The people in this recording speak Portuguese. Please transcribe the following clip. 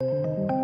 Música